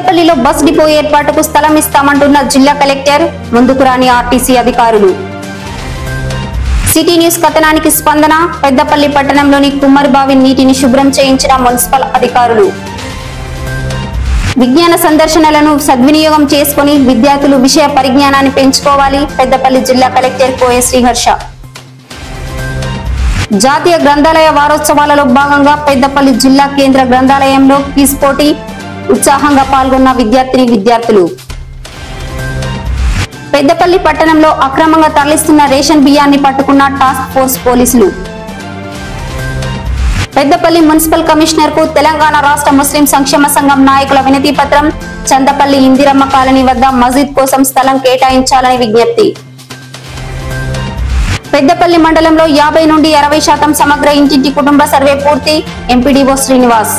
పెద్దపల్లిలో bus depot ఏర్పాటుకు స్థలం ఇస్తామంటున్న జిల్లా కలెక్టర్ ముందుకు రాని ఆర్టీసీ అధికారులు. సిటీ న్యూస్ కథనానికి స్పందన పెద్దపల్లి పట్టణంలోని కుమ్మరిబావి నీటిని శుభ్రం చేయించిన మున్సిపల్ అధికారులు. విజ్ఞాన సందర్శనలను సద్వినియోగం చేసుకుని విద్యార్థులు విషయ పరిజ్ఞానాన్ని పెంచుకోవాలి పెద్దపల్లి జిల్లా కలెక్టర్ కోయ శ్రీహర్ష. జాతీయ గ్రంథాలయ వారోత్సవాలలో భాగంగా పెద్దపల్లి జిల్లా కేంద్ర గ్రంథాలయంలో క్విజ్ పోటీ ఉత్సాహంగా పాల్గొన్న విద్యార్థిని విద్యార్థులు. పెద్దపల్లి పట్టణంలో అక్రమంగా తరలిస్తున్న రేషన్ బియ్యాన్ని పట్టుకున్న టాస్క్ ఫోర్స్ పోలీసులు. పెద్దపల్లి మున్సిపల్ కమిషనర్కు తెలంగాణ రాష్ట్ర ముస్లిం సంక్షేమ సంఘం నాయకుల వినతి పత్రం చందపల్లి ఇందిరమ్మ కాలనీ వద్ద మసీద్ కోసం స్థలం కేటాయించాలని విజ్ఞప్తి. పెద్దపల్లి మండలంలో యాభై నుండి అరవై శాతం సమగ్ర ఇంటింటి కుటుంబ సర్వే పూర్తి. ఎంపీడీఓ శ్రీనివాస్.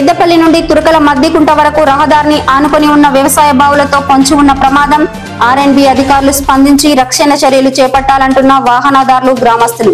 పెద్దపల్లి నుండి తురకల మద్దికుంట వరకు రహదారిని ఆనుకొని ఉన్న వ్యవసాయ బావులతో పొంచి ఉన్న ప్రమాదం ఆర్ఎన్బి అధికారులు స్పందించి రక్షణ చర్యలు చేపట్టాలంటున్న వాహనదారులు గ్రామస్తులు.